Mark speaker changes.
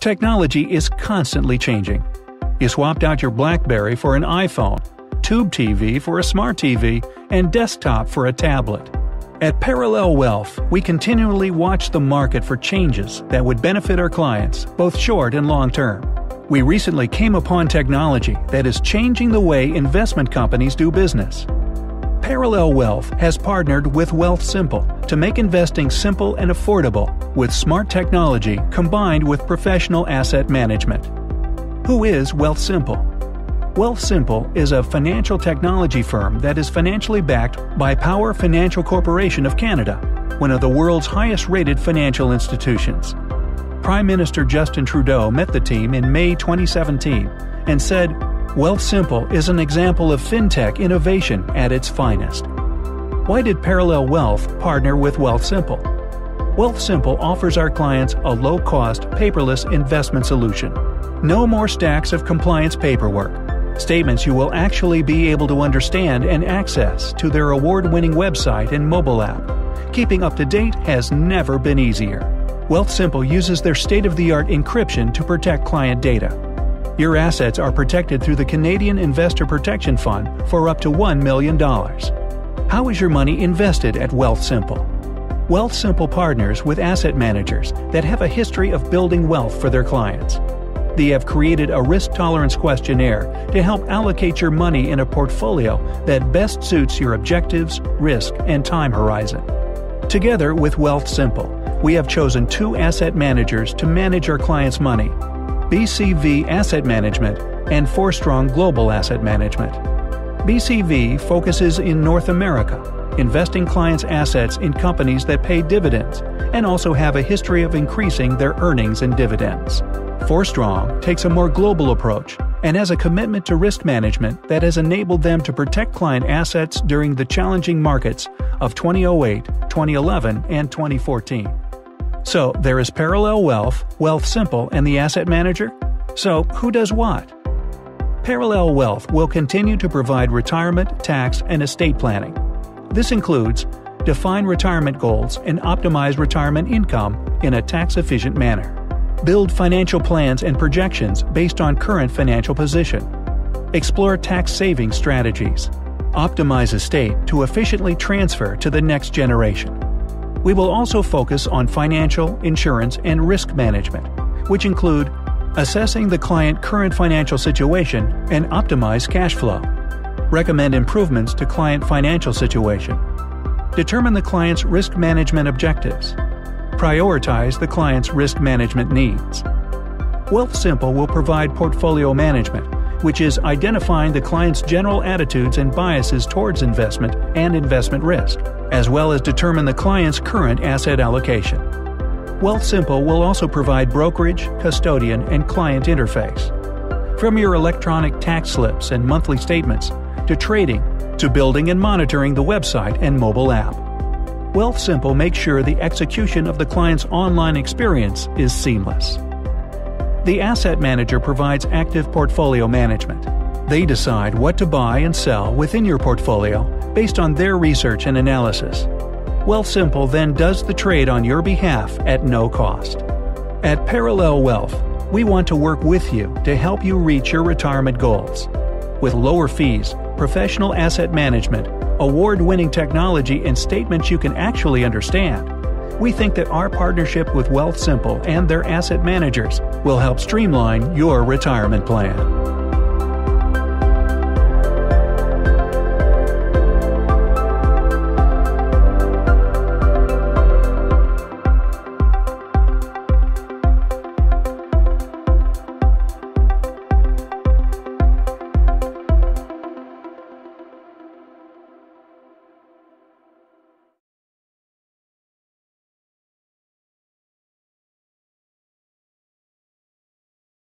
Speaker 1: Technology is constantly changing. You swapped out your Blackberry for an iPhone, Tube TV for a smart TV, and desktop for a tablet. At Parallel Wealth, we continually watch the market for changes that would benefit our clients, both short and long term. We recently came upon technology that is changing the way investment companies do business. Parallel Wealth has partnered with Wealthsimple to make investing simple and affordable with smart technology combined with professional asset management. Who is Wealthsimple? Wealthsimple is a financial technology firm that is financially backed by Power Financial Corporation of Canada, one of the world's highest rated financial institutions. Prime Minister Justin Trudeau met the team in May 2017 and said, Wealthsimple is an example of fintech innovation at its finest. Why did Parallel Wealth partner with Wealthsimple? Wealthsimple offers our clients a low cost, paperless investment solution. No more stacks of compliance paperwork. Statements you will actually be able to understand and access to their award winning website and mobile app. Keeping up to date has never been easier. Wealthsimple uses their state of the art encryption to protect client data your assets are protected through the Canadian Investor Protection Fund for up to $1 million. How is your money invested at Wealthsimple? Wealthsimple partners with asset managers that have a history of building wealth for their clients. They have created a risk tolerance questionnaire to help allocate your money in a portfolio that best suits your objectives, risk, and time horizon. Together with Wealthsimple, we have chosen two asset managers to manage our clients' money BCV Asset Management, and Fourstrong Global Asset Management. BCV focuses in North America, investing clients' assets in companies that pay dividends and also have a history of increasing their earnings and dividends. Fourstrong takes a more global approach and has a commitment to risk management that has enabled them to protect client assets during the challenging markets of 2008, 2011, and 2014. So there is Parallel Wealth, Wealth Simple, and the Asset Manager. So who does what? Parallel Wealth will continue to provide retirement, tax, and estate planning. This includes define retirement goals and optimize retirement income in a tax efficient manner, build financial plans and projections based on current financial position, explore tax saving strategies, optimize estate to efficiently transfer to the next generation we will also focus on financial, insurance, and risk management, which include assessing the client current financial situation and optimize cash flow, recommend improvements to client financial situation, determine the client's risk management objectives, prioritize the client's risk management needs. Wealthsimple will provide portfolio management, which is identifying the client's general attitudes and biases towards investment and investment risk as well as determine the client's current asset allocation. Wealthsimple will also provide brokerage, custodian, and client interface. From your electronic tax slips and monthly statements, to trading, to building and monitoring the website and mobile app. Wealthsimple makes sure the execution of the client's online experience is seamless. The asset manager provides active portfolio management. They decide what to buy and sell within your portfolio based on their research and analysis. Wealthsimple then does the trade on your behalf at no cost. At Parallel Wealth, we want to work with you to help you reach your retirement goals. With lower fees, professional asset management, award winning technology, and statements you can actually understand, we think that our partnership with Wealthsimple and their asset managers will help streamline your retirement plan.